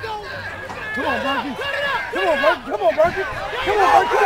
Come on, Berkey. Come on, Berkey. Come on, Berkey. Come on, Berkey. Come on,